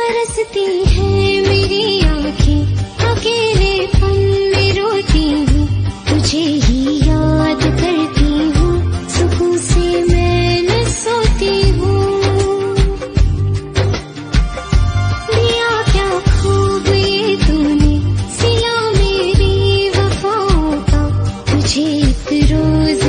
बरसती है मेरी आँखें अकेलेपन में रोती हूँ। तुझे ही याद करती हूँ, सुकून से मैं न सोती हूँ। दिया क्या खूब ये तूने सिला मेरी वफाओं का, तुझे एक रोज